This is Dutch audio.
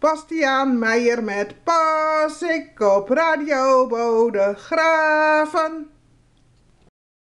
Bastiaan Meijer met Pas ik op Radio Bodegraven.